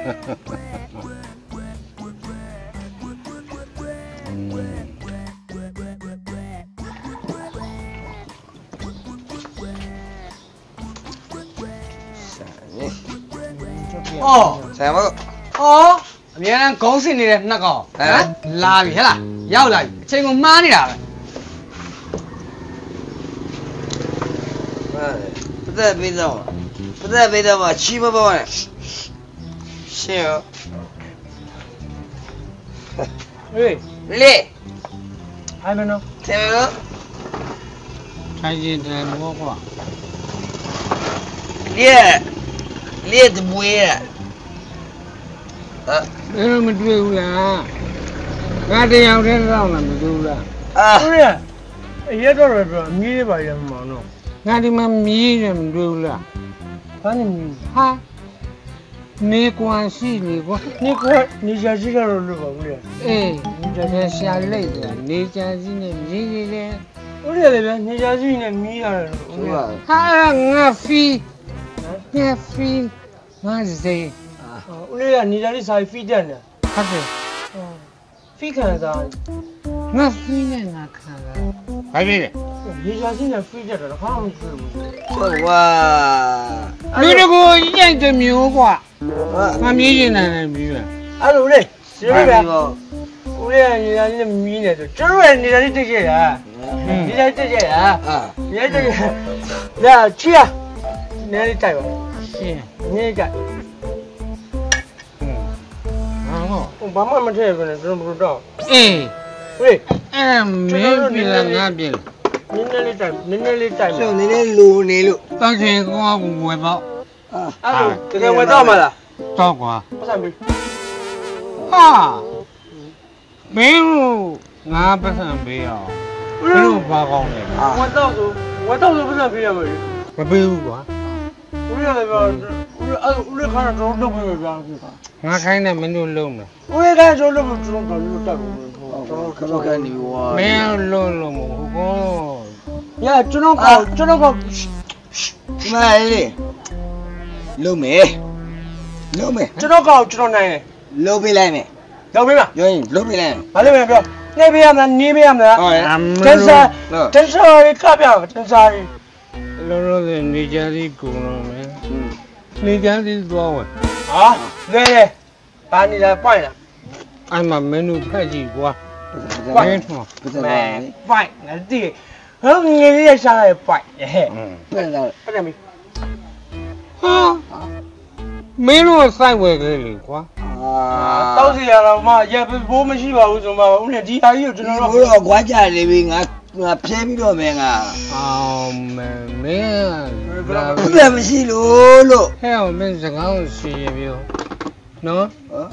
အော်ဆရာမအော်အများအားခေါင်းစင်နေတဲ့နှစ်ကောင်ဟမ်လာပြီဟဲ့လားရောက်လာပြီအချိန်ကိုမှားနေတာပဲပတ်သက်ပေးတော့ပတ်သက်ပေးတော့မှချီမပေါ်နဲ့ ရှင်းရောဟေးလေဟိုင်းမနော်ဆရာမထိုင်ကျင်တယ်ဘောကွာလေလေတမွေးရအာဘယ်လိုမတွေ့ဘူးလားငါတယောက်တည်းတော့လည်းမတွေ့ဘူးလားအာဟုတ်ရဲ့အရက်တော့ရပြောအမီးလေးပါရမှာနော်ငါဒီမှာမြည်တယ်မတွေ့ဘူးလားဘာနေမီးဟာ 没关系，你我你看你家这个人是不是？哎，你这边下累的，你家这呢，你这呢？我这里边你家这呢，米啊，是吧？他俺飞，俺飞，俺是谁？我这个你家这啥飞的呢？他是，嗯，飞看的啥？俺飞呢，俺看的。还飞的？你家这呢，飞的这看不出。哇！你这个眼睛没有挂。 မှမတွေ့ဘူးဟုတ်ဝါလူတကူရိုက်တဲ့မျိုးကွာဟာငါမြည်နေတာလည်းပြီးပဲအဲ့လိုလေရှိရဗျဘောဦးလေးကနေချာလေးမီးနေတော့ကျွတ်ရနေချာလေးတက်ခဲ့တာနေချာတက်ခဲ့တာအာနေတက်ခဲ့လာချီရနေလေးတိုက်ပါရှင်းနေကြဟောဘာမှမထည့်ဘူးနဲ့ကျွန်တော်ဘယ်လိုတော့အေးဟေးအဲ့မင်းပြီလားငါပြီလားနည်းနည်းလေးတိုက်နည်းနည်းလေးတိုက်ဆိုနေနေလူနေလို့တောက်ချင်ကောကဝယ်ပေါ့ အာအဲ့လိုတကယ်ဝယ်တော့မလားတော့ကွာပတ်စံပြီးဟာမင်းငါပတ်စံပေးအောင်ဘယ်လိုပါကောင်းလဲအာဝယ်တော့ဆိုဝယ်တော့ဆိုပတ်စံပေးရမယ်မပေးဘူးကွာဦးရလည်းပြောဦးရအဲ့ဦးရခါတော့လုပ်ပြီးပြန်ပြီငါခိုင်းတဲ့မင်းတို့လုံးမယ်ဦးရကဆိုလုပ်ပြီးကျွန်တော်တို့တက်ဘူးခမကနေဝါမင်းလုံးလုံးမဟုတ်ကောရကျွန်တော်ကောကျွန်တော်ကောဒီမလေး လုံးမယ်လုံးမယ်ကျွန်တော်ကောကျွန်တော်နိုင်တယ်လုံးပေးလိုက်မယ်လုပ်ပေးပါပြောရင်လုံးပေးလိုက်မယ်ဘာလို့မပြောနေပေးရမလားနေပေးရမလားဟုတ်ရဲ့တန်းစားတန်းစားရကပြတန်းစားရလုံးလုံးနဲ့နေကြသည်ကုန်လုံးမယ်နေကြသည်သွားဝင်ဟာလဲလေဘာနေတာပွိုင်လားအဲ့မှာမင်းတို့ဖက်ကြည့်ကွာမင်းထွန်းပတ်သက်မဲပါပွိုင်ငါတည်ဟောငယ်လေးရရှာရပွိုင်ဟဲ့ပတ်သက်အဲ့ဒါမီ ဟာမင်းတို့စိုက်ဝယ်ခဲ့လေကွာအာတောက်စီရတော့မှရဘိုးမရှိပါဘူးဆိုမှဦးနဲ့ဒီဟာကြီးကိုကျွန်ကျွန်တော်တော်တို့တို့ကွာကြနေပြီငါငါဖျဲပြီးတော့မယ်ငါအောင်မမင်းပတ်သက်မရှိလို့လို့ဟဲ့အောင်မင်းစကားကိုရှင်းရပြောနော်ဟော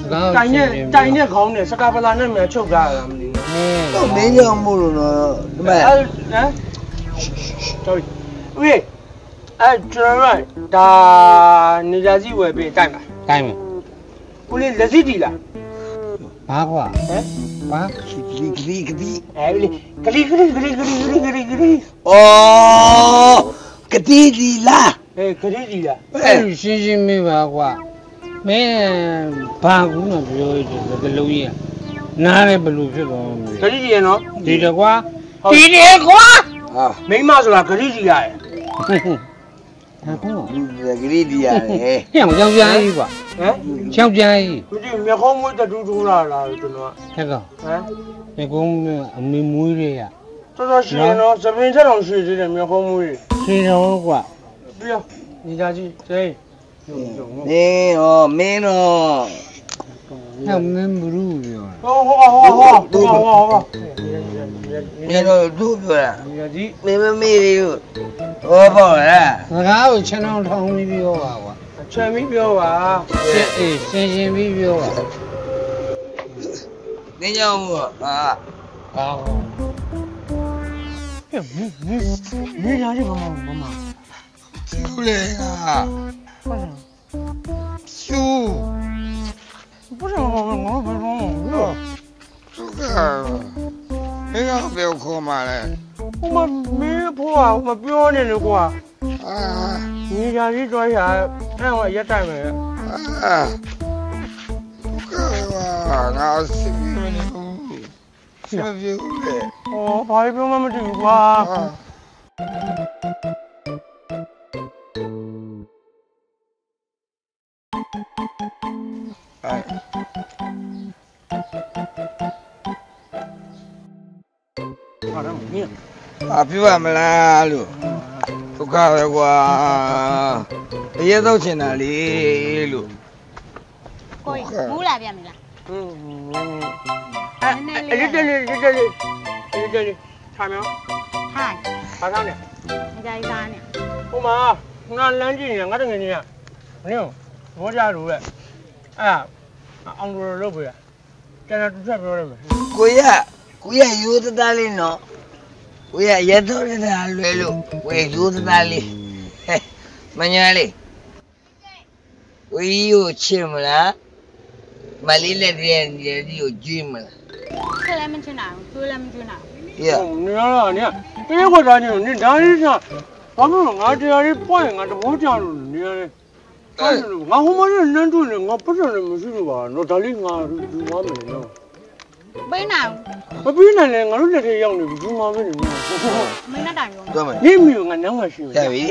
စကားကိုတိုင်ရှနဲ့င်းရတိုင်နဲ့ခေါင်းနဲ့စကားပလာနဲ့မြန်ချုပ်ကြတာမသိဘူးမင်းတော့မင်းကြောင့်မို့လို့တော့ဒီမဲ့အဲ့ဟမ် sorry ဦးရေ အဲ့ကျွန်တော်ကဒါနေကြစီဝယ်ပြီးတိုက်ပါတိုင်းမဦးလေးလက်စီတီလားဘာကွာဟမ်ဘာခီခီခီခီအဲ့ဦးလေးဂလီဂလီဂလီဂလီဂလီဂလီဂလီအော်ကတိဒီလာဟေးဂလီတီလားအဲ့လိုရှင်းရှင်းမေးပါကွာမင်းဘာကူမပြောရတဲ့ဘယ်လိုကြီးနားလည်းဘယ်လိုဖြစ်သွားမဂလီတီရနော်လဲဒီတကွာဒီတယ်ကွာအာမိမဆိုတာဂလီတီရတယ် ဟာကောဂရီဒီရတယ်ဟဲ့အောင်ကြောင်ကြားကြီးကွာဟမ်ကြောင်ကြားကြီးသူကြီးမျက်ခုံးမွေးတတူးထိုးလာလားကျွန်တော်ဟဲ့ကောင်ဟမ်မျက်ခုံးအမေမွေးတွေကတော်တော်ရှင်တော့သပင်ချက်တော်ရွှေသေးတယ်မျက်ခုံးမွေးရှင်တော်ကွာပြရနေကြကြီးသေးဟေးတော့မင်းတော့ သူ့ပြောတာနေကြကြီးမင်းမမေးဘူးဟောပေါ့လားစကားကိုချမ်းအောင်ထောင်းပြီးပြောပါကွာချွေပြီးပြောပါရှင်းအေးရှင်းရှင်းပြီးပြောပါနင်းကြောင့်မို့အာဟာဟဲ့မင်းမင်းမင်းညာကြီးဘာမှဘာမှသူ့လေဟာဘာလဲရှူ 不是我，我我，我这个没有表哥嘛嘞？我们没婆，我们表奶奶过。啊！你家里坐下，俺我也站稳。啊！不可能啊！俺是表奶奶，是表哥。哦，怕表妈妈听话。啊过 အာဟာတော့မင်းအပြပါမလားလို့ဒုက္ခပဲကွာအရေးတော့ချင်တာလေလို့ကိုကြီးမူးလာပြန်ပြီလားဟင်းအဲ့အဲ့တက်လေးတက်လေးတက်လေးထားမြောင်းထိုင်ဘာကောင်းလဲအကြိုက်သားနဲ့ဟိုမှာငါလမ်းကြည့်နေငါတငယ်ချင်းကမင်းဘောကြလို့လေအဲ့ အောင်လို့လုပ်ပြရကျန်တာသူဆက်ပြောရမယ်ကိုရကိုရယူတသားလေးနော်ကိုရရဲတော့တသားလွယ်လို့ဝေယူတသားလေးဟဲ့မညာလေးကိုကြီးကိုချစ်မလားမလေးလက်တည်းနေဒီကိုကြွေးမလားဆွဲလည်းမချင်တာဘူးဆွဲလည်းမချင်တာဘူးရနေရတာနေပြေးခွက်သားနေနေဒါလေးကဘာလို့ငါတရားလေးပွင့်ငါတဘောကြလို့နေရတယ် ငါဟိုမှာနန်းတွနေငါပတ်စံလည်းမရှိလို့ပါတော့ဒါလေးငါဒီမှာမယ်နော်ပေးနိုင်မပြီးနိုင်လဲငါတို့လက်ထဲရောက်နေပြီဒီမှာပဲနေနေဘူးမင်းနဲ့တိုင်ရောတော့မယ်နေမိငါနန်းမှာရှိရပြီ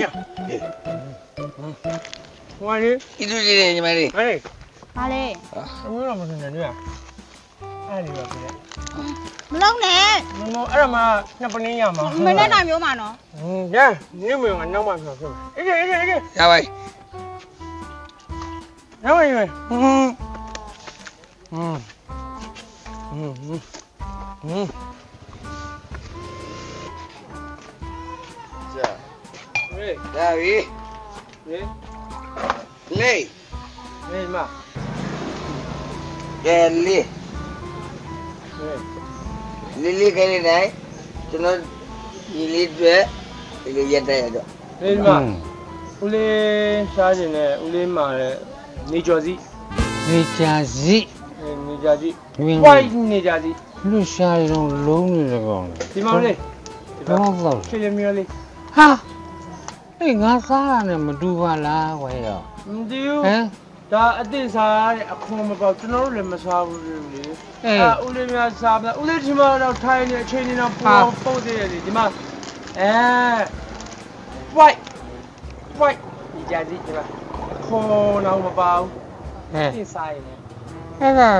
ဟိုလေးဤသူလေးညီမလေးဟဲ့ဘာလဲအမျိုးတော့မစင်တယ်နေရအဲ့ဒီပါခင်ဗျမလုံးနဲ့မမအဲ့ဒါမှနှစ်ပနင်းရမှာမင်းနဲ့တိုင်ရောမှာနော်ဟင်းရနေမိငါနောက်မှပြောဖြစ်အေးအေးအေးအေးရပါရပါ ရဲ့ဟင်းဟင်းဟင်းဟင်းကြာဟေးရပြီဟေးလေးဟေးမကဲလေးဟေးလေးလေးခဲလေးနိုင်ကျွန်တော်ဒီလေးတွေဒီလိုရက်တဲ့ရတော့ဟေးမဦးလေးရှားခြင်း နဲ့ဦးလေးမာတဲ့နေကျော်စီနေချာစီနေကြာစီမင်း white နေကြာစီလူရှားရုံလုံးနေကြကောင်ဒီမောင်လေးတော့တော့ချစ်ရမျိုးလေးဟာအေးငါစားရနဲ့မတူပါလားဝဲရောမသိဘူးဟမ်ဒါအစ်စ်စားရတဲ့အခွန်မပေါကျွန်တော်တို့လည်းမစားဘူးလေအေးအာဦးလေးများစားမလားဦးလေးဒီမှာတော့ထိုင်နေအချိန်နေတော့ဟာပုံပုံသေးတယ်လေဒီမှာအဲ white white ဒီကြစီဒီမှာ ခွန်တော့မပေါဘူးဟဲ့အစ်စ်စားရင်လည်းအဲ့ဒါ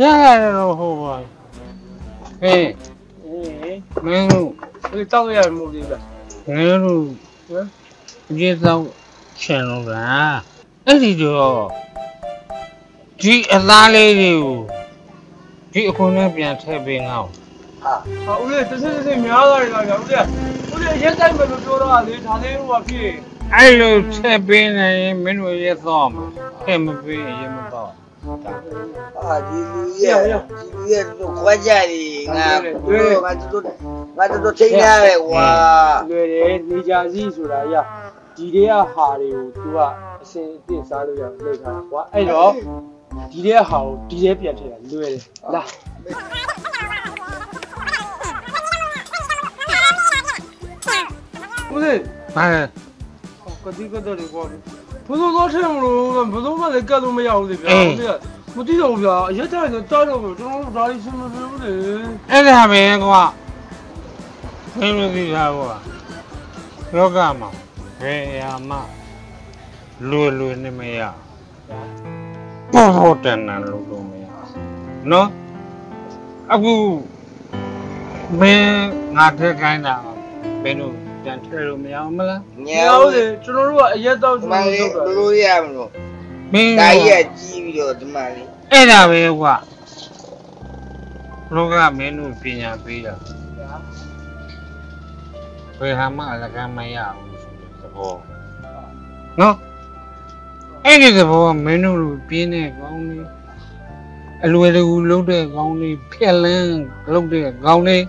ရရတယ်တော့ဟိုပါဟေးအေးမင်းတို့ဦးလေးတောက်ရရမို့လေးဗျငယ်တို့ဟမ်ဒီတော့ချင်လို့လားအဲ့ဒီတော့ဒီအသားလေးတွေကိုဒီအခုနဲ့ပြန်ထည့်ပေးငေါ့ဟာဦးလေးတစ်စက်တစ်စက်များသွားတယ်လားဗျဦးလေးဦးလေးရက်ဆိုင်မယ်လို့ပြောတော့လေဒါလေးဟိုကဖြစ် အဲ့လိုထည့်ပေးနိုင်ရင်မင်းတို့ရဲတော့မှာထည့်မပေးရင်ရဲမတော့အာဒီလူရဲ့ဒီလူရဲ့တို့ခွဲကြတယ်ငါတို့ငါတို့ငါတို့ချိန်ရတယ်ကွာလွယ်တယ်နေကြစီဆိုတာရဒီတွေကဟာတွေကို तू ကအစင်အစ်စားလို့ရလောက်ထားတာကွာအဲ့တော့ဒီတဲ့ဟာကိုဒီတဲ့ပြန်ထည့်တာလွယ်တယ်လာဦးလေးဘာ လဲကတိကတော့လေကွာဘယ်လိုတော့ထည့်မလို့ဘယ်လိုမှလည်းကတ်လို့မရဘူးလေဗျာဦးလေးမသိတော့ဘူးဗျာအရက်တိုင်းတော့တောက်တော့ကျွန်တော်တို့ဒါလေးရှင်းမပြဘူးလေအဲ့ဒါပဲကွာမင်းတို့သိတာကွာလောကမှာဘယ်အရာမှလွယ်လွယ်နဲ့မရပေါ်ပေါ်တန်တန်လို့လို့မရနော်အခုမင်းငါထက်ခိုင်းတာမင်းတို့ ပြန်ထည့်လို့မရဘူးမလားညညောောင်းင်းလေကျွန်တော်တို့ကအရက်တော့ဒီကျွန်မတော်လေးတို့ဘလုပ်တာလို့ရမလို့မင်းဒါကြီးကကြီးပြီးတော့ဒီမလေးအဲ့ဒါပဲကွာလောကမင်းတို့ပညာပေးတာဘယ်ဟာမှအလကားမရဘူးဆိုတဲ့သဘောနော်အဲ့ဒီသဘောကမင်းတို့လိုပြင်းတဲ့ကောင်းလေးအလွယ်တကူလုံးတဲ့ကောင်းလေးဖျက်လန်းလုံးတဲ့ကောင်းလေး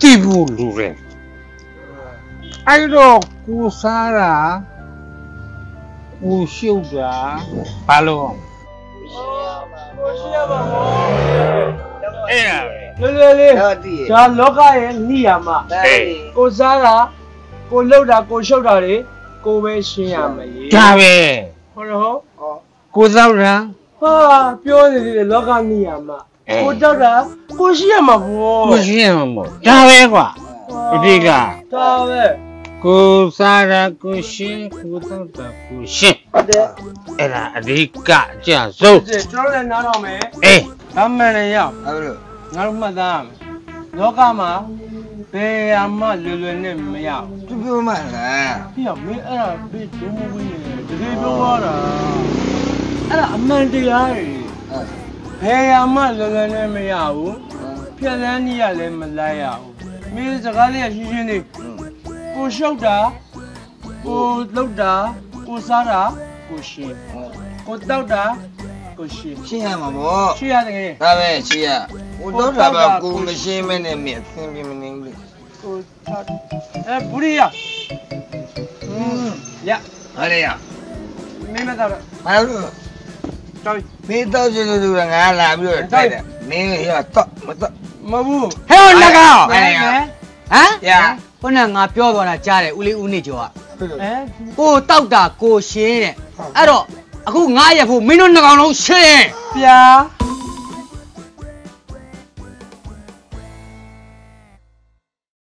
ကြည့်ဖို့လိုတယ် အဲ့တော့ကိုစားတာကိုရှုပ်တာဘာလို့အောင်ကိုရှိရပါဘောအဲ့ဒါပဲလေလေလေတော့တည်ဒါလောကရဲ့နိယာမဒါလေးကိုစားတာကိုလှုပ်တာကိုရှုပ်တာတွေကိုပဲရှင်းရမယ်လေဒါပဲဟဟုတ်တယ်ဟုတ်ကိုသောက်တာဟာပြောနေတယ်လောကနိယာမအေးကိုကြောက်တာကိုရှိရမှာဘောကိုရှင်းမှာမို့ဒါပဲကွာအဓိကဒါပဲ ကိုစားတာကိုရှင်းကိုသောက်တာကိုရှင်းဟုတ်တယ်အဲ့ဒါအဓိကအကျဆုံးဒီကျွန်တော်လည်းနားတော့မယ်အေးဒါမှန်တယ်ရောက်ဟုတ်လို့ငါတို့မှတ်သားရမယ်လောကမှာဘယ်အမှလွယ်လွယ်နဲ့မရဘူးသူပြောမှလားပြရမင်းအဲ့ဒါဘေးဒုံမဝင်းနေတယ်တကယ်ပြောရတာအဲ့ဒါအမှန်တရားကြီးဘယ်အမှလွယ်လွယ်နဲ့မရဘူးဖြက်လန်းကြီးကလည်းမလိုက်ရဘူးမင်းစကားလေးကရှင်းရှင်းလေး ကိုရှုပ်တာကိုလှုပ်တာကိုစားတာကိုရှင်းကိုတောက်တာကိုရှင်းရှင်းရမှာပေါ့ရှင်းရတယ်ဒါပဲရှင်းရဟိုတော့တာပါကိုမရှင်းမဲနဲ့မြင်သင်ပြမနေဘူးလေကိုထားအဲဘူရီရอืมရဟာလေရမင်းမတော့ဟာလို့တော်မင်းတော့ကျလို့သူကငါလာပြီးတော့တိုက်တယ်မင်းကတော့မတော့မဘူးဟဲ့နကောင်အဲ့ရ ဟမ်ရခုနကငါပြောသွားတာကြားတယ်ဦးလေးဦးနေကျော်ကအဲကိုတောက်တာကိုရှင်းတဲ့အဲ့တော့အခုငါရက်ဖို့မင်းတို့နှကောင်လုံးရှင်းပြာ